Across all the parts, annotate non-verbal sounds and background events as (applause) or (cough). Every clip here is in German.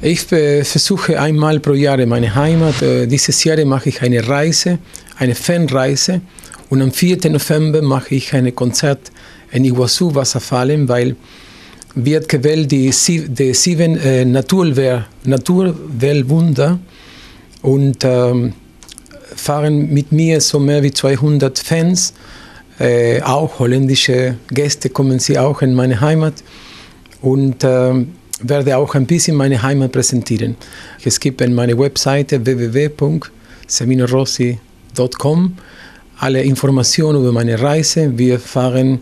Ich versuche einmal pro Jahr meine Heimat. Äh, dieses Jahr mache ich eine Reise, eine Fanreise. Und am 4. November mache ich ein Konzert in Iguazu Wasserfallen, weil wird gewählt die, die sieben äh, Naturwehr, Naturweltwunder und ähm, fahren mit mir so mehr wie 200 Fans, äh, auch holländische Gäste kommen sie auch in meine Heimat und äh, werde auch ein bisschen meine Heimat präsentieren. Es gibt in meiner Webseite www.seminorossi.com alle Informationen über meine Reise. Wir fahren,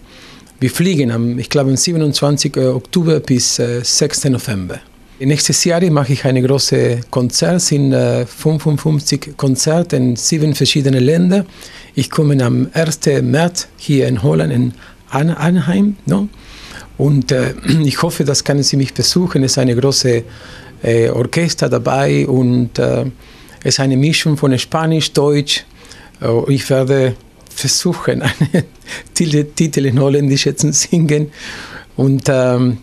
wir fliegen am, ich glaube, am 27. Oktober bis äh, 6. November. Nächstes Jahr mache ich eine große Konzert, sind äh, 55 Konzerte in sieben verschiedenen Ländern. Ich komme am 1. März hier in Holland, in Anaheim. No? Und äh, (clears throat) ich hoffe, das können Sie mich besuchen. Es ist eine große äh, Orchester dabei und äh, es ist eine Mischung von Spanisch, Deutsch. Äh, ich werde versuchen, (laughs) einen Titel in Holländisch zu singen. Und ähm,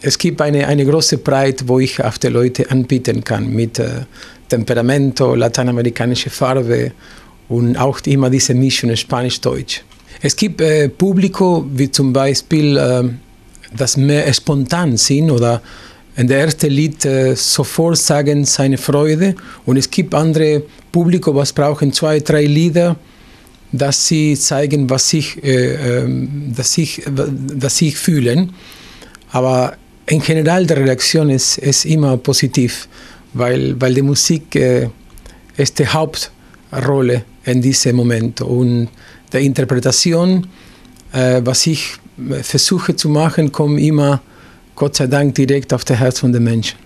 es gibt eine, eine große Breite, wo ich auf die Leute anbieten kann mit äh, Temperamento, lateinamerikanische Farbe und auch immer diese Mischung Spanisch-Deutsch. Es gibt äh, Publikum, wie zum Beispiel äh, das mehr spontan sind oder in der ersten Lied äh, sofort sagen seine Freude und es gibt andere Publikum, was brauchen zwei, drei Lieder, dass sie zeigen, was sich, äh, ähm, dass sich, dass sie fühlen. Aber in general die Reaktion ist, ist immer positiv, weil, weil die Musik äh, ist die Hauptrolle in diesem Moment und die Interpretation, äh, was ich versuche zu machen, kommt immer, Gott sei Dank, direkt auf das Herz von den Menschen.